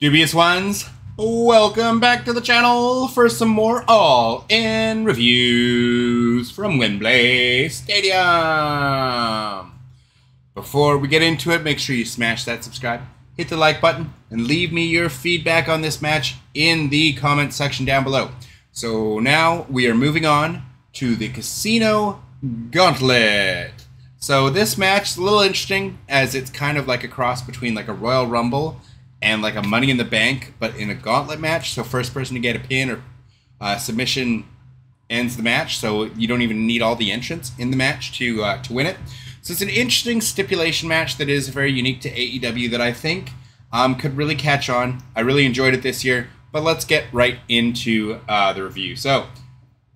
Dubious ones, welcome back to the channel for some more all-in reviews from Wembley Stadium. Before we get into it, make sure you smash that subscribe, hit the like button, and leave me your feedback on this match in the comment section down below. So now we are moving on to the Casino Gauntlet. So this match is a little interesting as it's kind of like a cross between like a Royal Rumble and like a Money in the Bank, but in a gauntlet match. So first person to get a pin or uh, submission ends the match. So you don't even need all the entrants in the match to uh, to win it. So it's an interesting stipulation match that is very unique to AEW that I think um, could really catch on. I really enjoyed it this year. But let's get right into uh, the review. So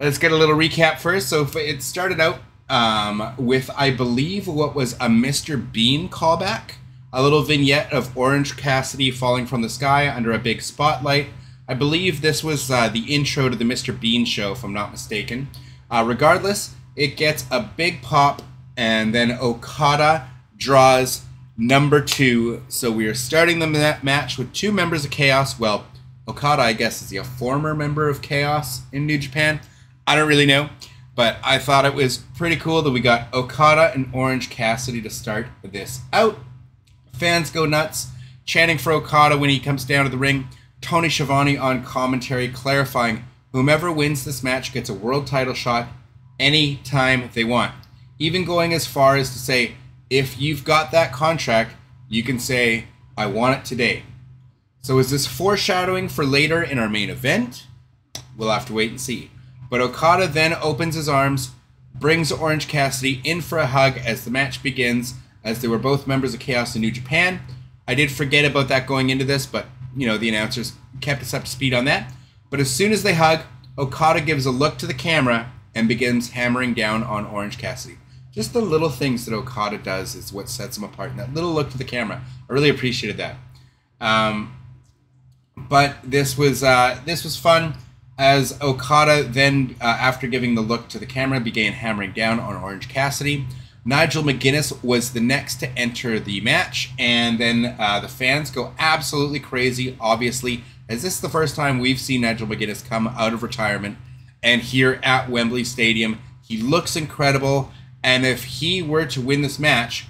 let's get a little recap first. So it started out um, with, I believe, what was a Mr. Bean callback a little vignette of Orange Cassidy falling from the sky under a big spotlight. I believe this was uh, the intro to the Mr. Bean show, if I'm not mistaken. Uh, regardless, it gets a big pop, and then Okada draws number two. So we are starting the match with two members of Chaos. Well, Okada, I guess, is he a former member of Chaos in New Japan? I don't really know. But I thought it was pretty cool that we got Okada and Orange Cassidy to start this out. Fans go nuts, chanting for Okada when he comes down to the ring. Tony Schiavone on commentary clarifying whomever wins this match gets a world title shot anytime they want. Even going as far as to say, if you've got that contract, you can say, I want it today. So is this foreshadowing for later in our main event? We'll have to wait and see. But Okada then opens his arms, brings Orange Cassidy in for a hug as the match begins, as they were both members of Chaos in New Japan. I did forget about that going into this, but you know the announcers kept us up to speed on that. But as soon as they hug, Okada gives a look to the camera and begins hammering down on Orange Cassidy. Just the little things that Okada does is what sets him apart. And that little look to the camera, I really appreciated that. Um, but this was uh, this was fun as Okada then, uh, after giving the look to the camera, began hammering down on Orange Cassidy. Nigel McGuinness was the next to enter the match, and then uh, the fans go absolutely crazy, obviously, as this is the first time we've seen Nigel McGuinness come out of retirement. And here at Wembley Stadium, he looks incredible. And if he were to win this match,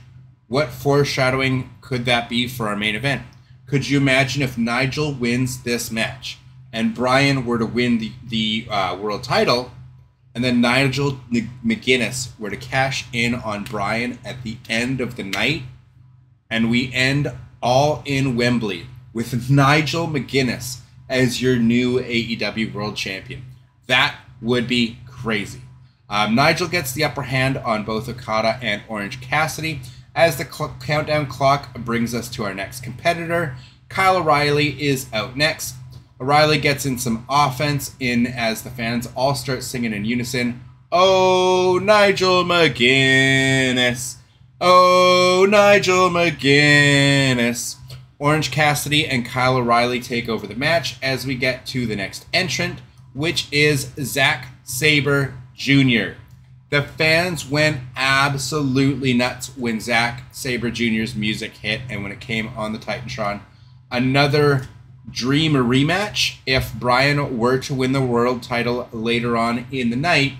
what foreshadowing could that be for our main event? Could you imagine if Nigel wins this match and Bryan were to win the, the uh, world title? And then Nigel McGuinness were to cash in on Bryan at the end of the night, and we end all in Wembley with Nigel McGuinness as your new AEW World Champion. That would be crazy. Um, Nigel gets the upper hand on both Okada and Orange Cassidy as the cl- countdown clock brings us to our next competitor. Kyle O'Reilly is out next. O'Reilly gets in some offense in as the fans all start singing in unison. Oh, Nigel McGuinness. Oh, Nigel McGuinness. Orange Cassidy and Kyle O'Reilly take over the match as we get to the next entrant, which is Zack Sabre Jr. The fans went absolutely nuts when Zack Sabre Jr.'s music hit and when it came on the Titantron. Another dream a rematch if Bryan were to win the world title later on in the night.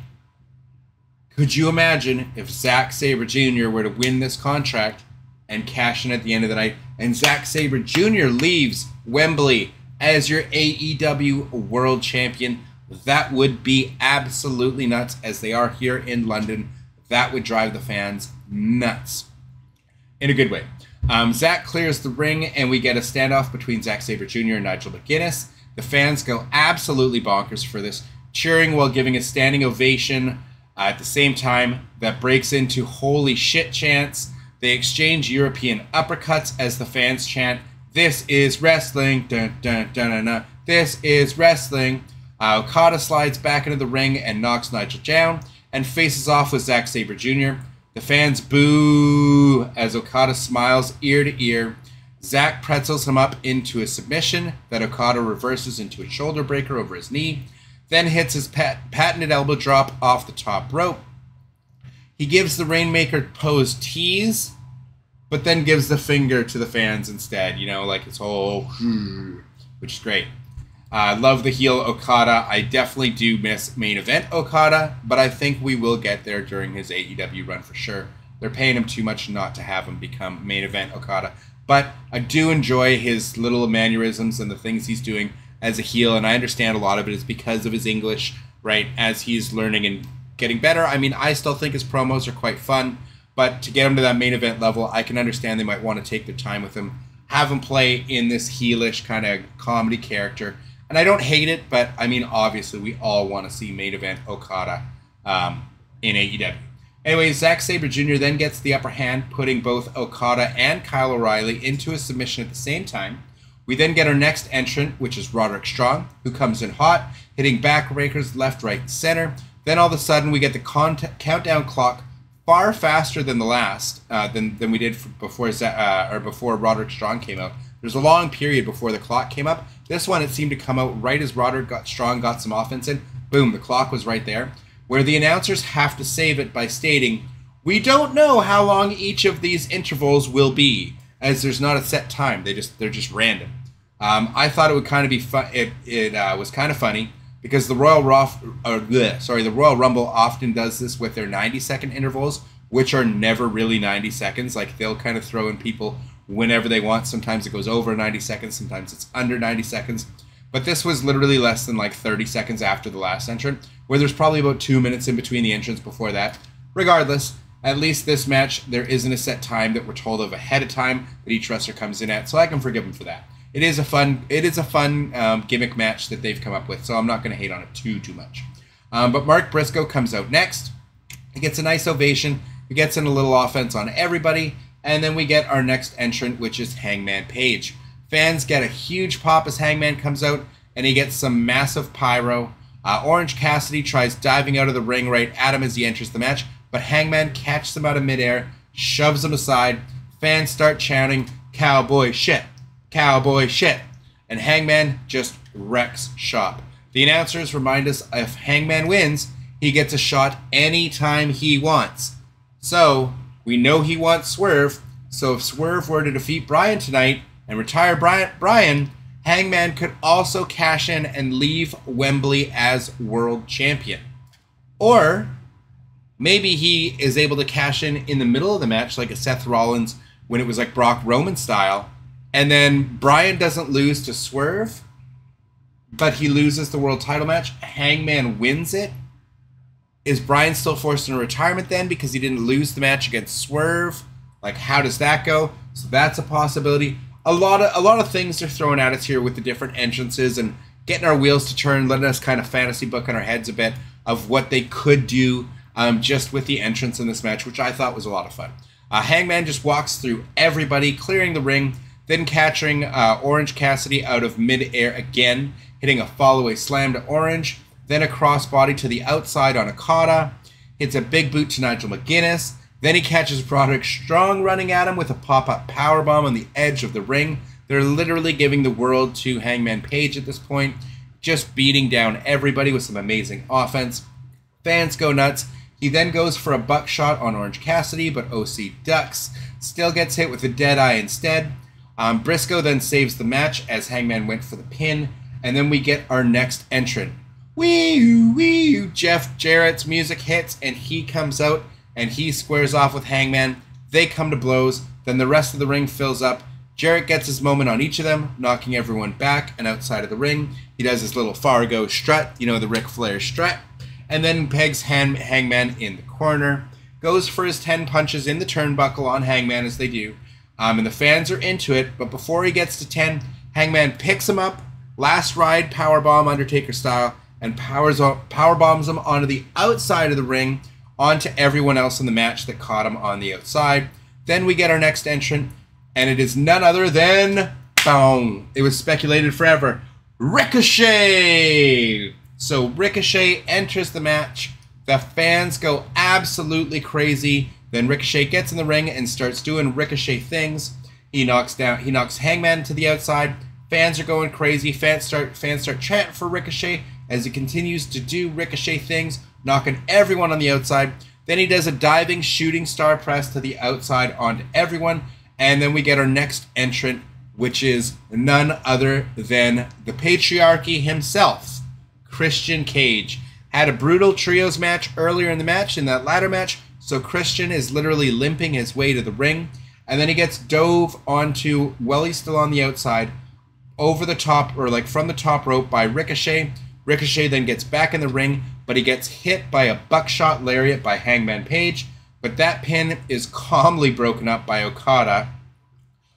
Could you imagine if Zack Sabre Jr. were to win this contract and cash in at the end of the night, and Zack Sabre Jr. leaves Wembley as your AEW World Champion? That would be absolutely nuts, as they are here in London. That would drive the fans nuts in a good way. Um, Zack clears the ring, and we get a standoff between Zack Sabre Jr. and Nigel McGuinness. The fans go absolutely bonkers for this, cheering while giving a standing ovation. Uh, at the same time, that breaks into holy shit chants. They exchange European uppercuts as the fans chant, This is wrestling! Dun, dun, dun, dun, dun. This is wrestling! Uh, Okada slides back into the ring and knocks Nigel down and faces off with Zack Sabre Jr. The fans boo as Okada smiles ear to ear. Zack pretzels him up into a submission that Okada reverses into a shoulder breaker over his knee, then hits his pat- patented elbow drop off the top rope. He gives the Rainmaker pose tease, but then gives the finger to the fans instead. You know, like it's whole, which is great. I uh, love the heel Okada. I definitely do miss main event Okada, but I think we will get there during his AEW run for sure. They're paying him too much not to have him become main event Okada. But I do enjoy his little mannerisms and the things he's doing as a heel, and I understand a lot of it is because of his English, right? As he's learning and getting better. I mean, I still think his promos are quite fun, but to get him to that main event level, I can understand they might want to take their time with him, have him play in this heelish kind of comedy character and I don't hate it, but I mean, obviously, we all want to see main event Okada um, in AEW. Anyway, Zack Sabre Jr. then gets the upper hand, putting both Okada and Kyle O'Reilly into a submission at the same time. We then get our next entrant, which is Roderick Strong, who comes in hot, hitting backbreakers left, right, center. Then all of a sudden, we get the countdown clock far faster than the last uh, than, than we did before uh, or before Roderick Strong came out. There's a long period before the clock came up. This one, it seemed to come out right as Roderick got strong, got some offense in. Boom, the clock was right there. Where the announcers have to save it by stating, "We don't know how long each of these intervals will be, as there's not a set time. They just they're just random." Um, I thought it would kind of be fun. It it uh, was kind of funny because the Royal Ruff, or bleh, sorry, the Royal Rumble often does this with their 90 second intervals, which are never really 90 seconds. Like they'll kind of throw in people whenever they want. Sometimes it goes over 90 seconds, sometimes it's under 90 seconds. But this was literally less than like 30 seconds after the last entrant, where there's probably about two minutes in between the entrants before that. Regardless, at least this match, there isn't a set time that we're told of ahead of time that each wrestler comes in at, so I can forgive them for that. It is a fun, it is a fun um, gimmick match that they've come up with, so I'm not going to hate on it too too much. Um, but Mark Briscoe comes out next. He gets a nice ovation. He gets in a little offense on everybody, and then we get our next entrant, which is Hangman Page. Fans get a huge pop as Hangman comes out, and he gets some massive pyro. Uh, Orange Cassidy tries diving out of the ring right at him as he enters the match, but Hangman catches him out of midair, shoves him aside. Fans start chanting, Cowboy shit, Cowboy shit. And Hangman just wrecks shop. The announcers remind us if Hangman wins, he gets a shot anytime he wants. So, we know he wants Swerve, so if Swerve were to defeat Bryan tonight and retire Bryan, Hangman could also cash in and leave Wembley as world champion. Or maybe he is able to cash in in the middle of the match, like a Seth Rollins when it was like Brock Roman style, and then Bryan doesn't lose to Swerve, but he loses the world title match. Hangman wins it, is Bryan still forced into retirement then because he didn't lose the match against Swerve? Like, how does that go? So that's a possibility. A lot of a lot of things are thrown at us here with the different entrances and getting our wheels to turn, letting us kind of fantasy book in our heads a bit of what they could do um, just with the entrance in this match, which I thought was a lot of fun. Uh, Hangman just walks through everybody, clearing the ring, then catching uh, Orange Cassidy out of midair again, hitting a fallaway slam to Orange then a crossbody to the outside on Okada, hits a big boot to Nigel McGuinness. Then he catches Roderick Strong running at him with a pop-up powerbomb on the edge of the ring. They're literally giving the world to Hangman Page at this point, just beating down everybody with some amazing offense. Fans go nuts. He then goes for a buckshot on Orange Cassidy, but OC ducks. Still gets hit with a dead eye instead. Um, Briscoe then saves the match as Hangman went for the pin, and then we get our next entrant, wee wee Jeff Jarrett's music hits and he comes out and he squares off with Hangman. They come to blows. Then the rest of the ring fills up. Jarrett gets his moment on each of them, knocking everyone back and outside of the ring. He does his little Fargo strut, you know, the Ric Flair strut, and then pegs Han- Hangman in the corner. Goes for his 10 punches in the turnbuckle on Hangman as they do. Um, and the fans are into it, but before he gets to 10, Hangman picks him up, last ride powerbomb Undertaker style, and powers up, power bombs him onto the outside of the ring, onto everyone else in the match that caught him on the outside. Then we get our next entrant, and it is none other than boom. It was speculated forever. Ricochet. So Ricochet enters the match. The fans go absolutely crazy. Then Ricochet gets in the ring and starts doing Ricochet things. He knocks down. He knocks Hangman to the outside. Fans are going crazy. Fans start fans start chanting for Ricochet as he continues to do ricochet things, knocking everyone on the outside. Then he does a diving shooting star press to the outside onto everyone, And then we get our next entrant, which is none other than the patriarchy himself, Christian Cage. Had a brutal trios match earlier in the match, in that ladder match, so Christian is literally limping his way to the ring. And then he gets dove onto, while he's still on the outside, over the top, or like from the top rope by Ricochet. Ricochet then gets back in the ring, but he gets hit by a buckshot lariat by Hangman Page. But that pin is calmly broken up by Okada.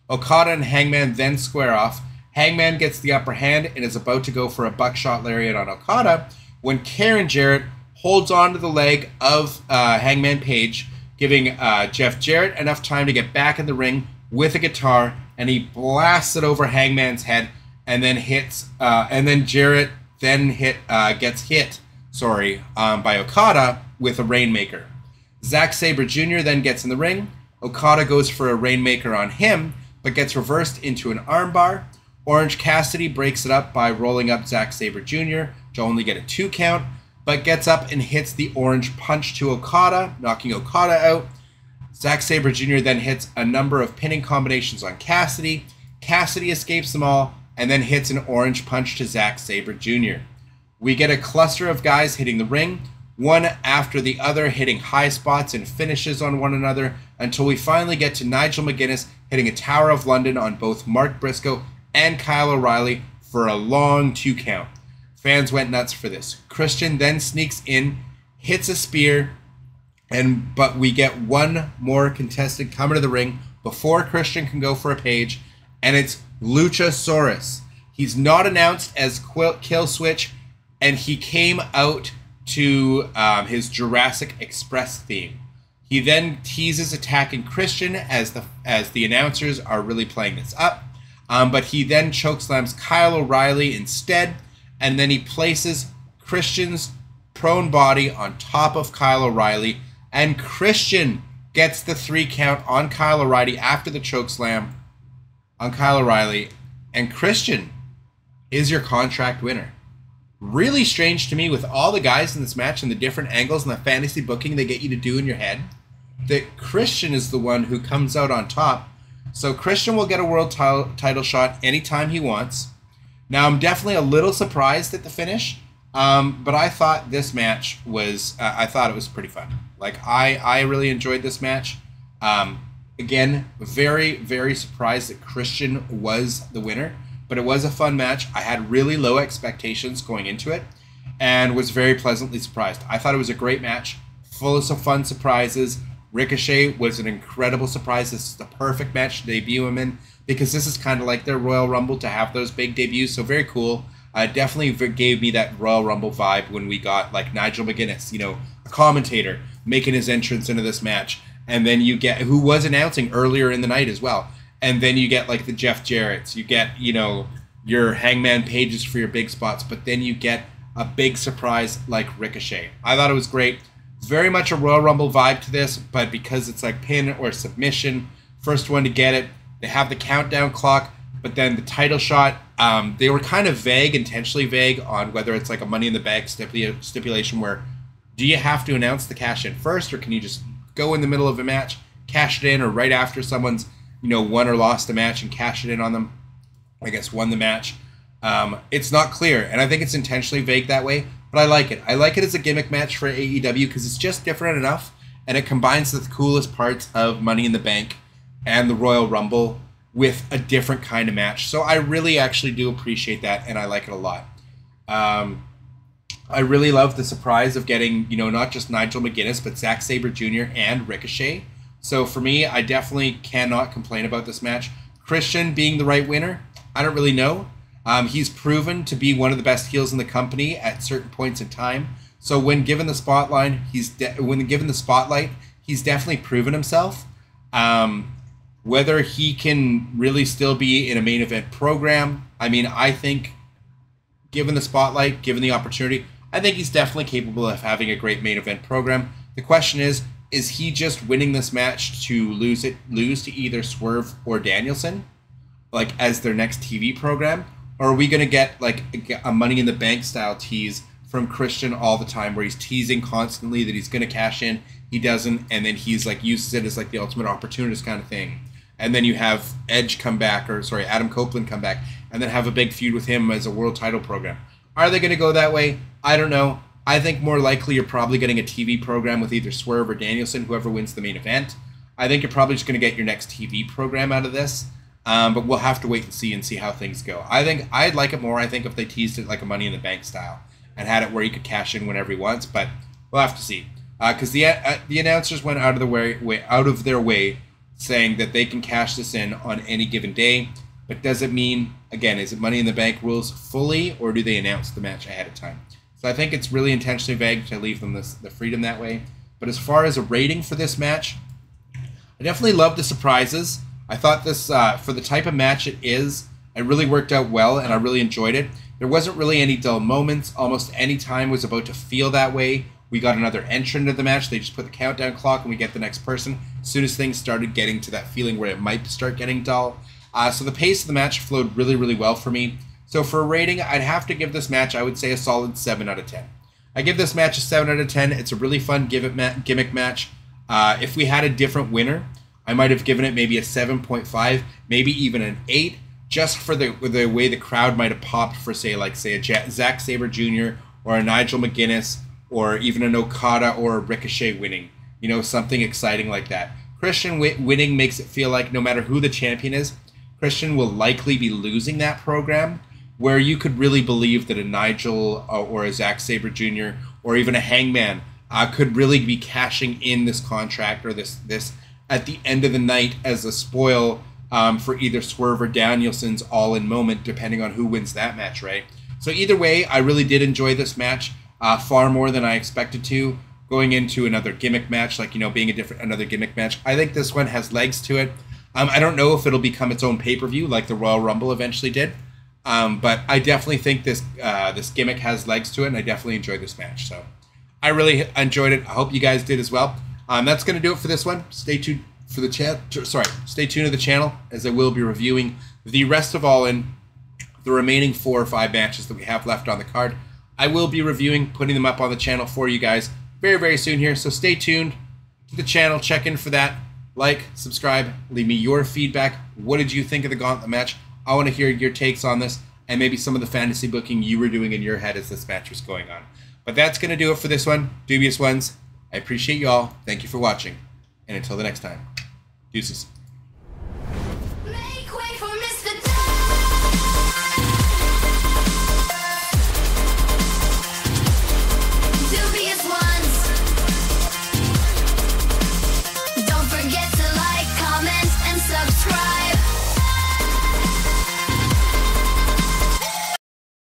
Okada and Hangman then square off. Hangman gets the upper hand and is about to go for a buckshot lariat on Okada when Karen Jarrett holds on to the leg of uh, Hangman Page, giving uh, Jeff Jarrett enough time to get back in the ring with a guitar, and he blasts it over Hangman's head, and then hits, uh, and then Jarrett then hit uh, gets hit, sorry, um, by Okada with a Rainmaker. Zack Sabre Jr. then gets in the ring. Okada goes for a Rainmaker on him, but gets reversed into an armbar. Orange Cassidy breaks it up by rolling up Zack Sabre Jr. to only get a two count, but gets up and hits the orange punch to Okada, knocking Okada out. Zack Sabre Jr. then hits a number of pinning combinations on Cassidy. Cassidy escapes them all and then hits an orange punch to Zack Sabre Jr. We get a cluster of guys hitting the ring, one after the other hitting high spots and finishes on one another until we finally get to Nigel McGuinness hitting a Tower of London on both Mark Briscoe and Kyle O'Reilly for a long two count. Fans went nuts for this. Christian then sneaks in, hits a spear, and but we get one more contestant coming to the ring before Christian can go for a page, and it's Luchasaurus. He's not announced as Kill Switch, and he came out to um, his Jurassic Express theme. He then teases attacking Christian as the as the announcers are really playing this up. Um, but he then chokeslams Kyle O'Reilly instead, and then he places Christian's prone body on top of Kyle O'Reilly, and Christian gets the three count on Kyle O'Reilly after the choke slam on Kyle O'Reilly, and Christian is your contract winner. Really strange to me with all the guys in this match and the different angles and the fantasy booking they get you to do in your head that Christian is the one who comes out on top. So Christian will get a world title, title shot anytime he wants. Now, I'm definitely a little surprised at the finish, um, but I thought this match was, uh, I thought it was pretty fun. Like, I, I really enjoyed this match. Um, again, very, very surprised that Christian was the winner, but it was a fun match. I had really low expectations going into it and was very pleasantly surprised. I thought it was a great match, full of some fun surprises. Ricochet was an incredible surprise. This is the perfect match to debut him in because this is kind of like their Royal Rumble to have those big debuts. So very cool. Uh, definitely gave me that Royal Rumble vibe when we got like Nigel McGuinness, you know, a commentator making his entrance into this match, and then you get who was announcing earlier in the night as well, and then you get like the Jeff Jarrett's, you get you know your Hangman Pages for your big spots, but then you get a big surprise like Ricochet. I thought it was great. Very much a Royal Rumble vibe to this, but because it's like pin or submission, first one to get it, they have the countdown clock, but then the title shot. Um, they were kind of vague, intentionally vague, on whether it's like a Money in the Bank stipulation where do you have to announce the cash in first, or can you just go in the middle of a match, cash it in, or right after someone's you know won or lost a match and cash it in on them? I guess won the match. Um, it's not clear, and I think it's intentionally vague that way. But I like it. I like it as a gimmick match for AEW because it's just different enough, and it combines the coolest parts of Money in the Bank and the Royal Rumble with a different kind of match. So I really actually do appreciate that, and I like it a lot. Um, I really love the surprise of getting, you know, not just Nigel McGuinness, but Zack Sabre Jr. and Ricochet. So for me, I definitely cannot complain about this match. Christian being the right winner, I don't really know. Um, he's proven to be one of the best heels in the company at certain points in time. So when given the spotlight, he's de- when given the spotlight, he's definitely proven himself. Um, whether he can really still be in a main event program, I mean, I think, given the spotlight, given the opportunity, I think he's definitely capable of having a great main event program. The question is, is he just winning this match to lose it, lose to either Swerve or Danielson, like as their next TV program, or are we gonna get like a Money in the Bank style tease from Christian all the time, where he's teasing constantly that he's gonna cash in, he doesn't, and then he's like uses it as like the ultimate opportunist kind of thing. and then you have Edge come back, or sorry, Adam Copeland come back, and then have a big feud with him as a world title program. Are they going to go that way? I don't know. I think more likely you're probably getting a TV program with either Swerve or Danielson, whoever wins the main event. I think you're probably just going to get your next TV program out of this. Um, but we'll have to wait and see and see how things go. I think I'd like it more. I think if they teased it like a Money in the Bank style and had it where you could cash in whenever he wants, but we'll have to see. Because uh, the uh, the announcers went out of the way, way out of their way saying that they can cash this in on any given day. But does it mean again? Is it Money in the Bank rules fully, or do they announce the match ahead of time? So I think it's really intentionally vague to leave them this, the freedom that way. But as far as a rating for this match, I definitely love the surprises. I thought this, uh, for the type of match it is, it really worked out well and I really enjoyed it. There wasn't really any dull moments. Almost any time was about to feel that way. We got another entrant of the match. They just put the countdown clock and we get the next person. As soon as things started getting to that feeling where it might start getting dull. Uh, so the pace of the match flowed really, really well for me. So for a rating, I'd have to give this match, I would say, a solid 7 out of 10. I give this match a 7 out of 10. It's a really fun gimmick match. Uh, if we had a different winner, I might have given it maybe a 7.5, maybe even an 8, just for the the way the crowd might have popped for, say, like, say, a Zack Sabre Jr. or a Nigel McGuinness or even an Okada or a Ricochet winning. You know, something exciting like that. Christian winning makes it feel like no matter who the champion is, Christian will likely be losing that program. Where you could really believe that a Nigel uh, or a Zack Sabre Jr. or even a Hangman uh, could really be cashing in this contract or this this at the end of the night as a spoil um, for either Swerve or Danielson's all in moment, depending on who wins that match, right? So, either way, I really did enjoy this match uh, far more than I expected to. Going into another gimmick match, like, you know, being a different, another gimmick match. I think this one has legs to it. Um, I don't know if it'll become its own pay per view like the Royal Rumble eventually did. Um, but I definitely think this uh, this gimmick has legs to it, and I definitely enjoyed this match. So I really enjoyed it. I hope you guys did as well. Um, that's going to do it for this one. Stay tuned for the chat. Sorry, stay tuned to the channel as I will be reviewing the rest of All In, the remaining four or five matches that we have left on the card. I will be reviewing, putting them up on the channel for you guys very, very soon here. So stay tuned to the channel. Check in for that. Like, subscribe, leave me your feedback. What did you think of the Gauntlet match? I want to hear your takes on this and maybe some of the fantasy booking you were doing in your head as this match was going on. But that's going to do it for this one. Dubious ones. I appreciate you all. Thank you for watching. And until the next time, deuces.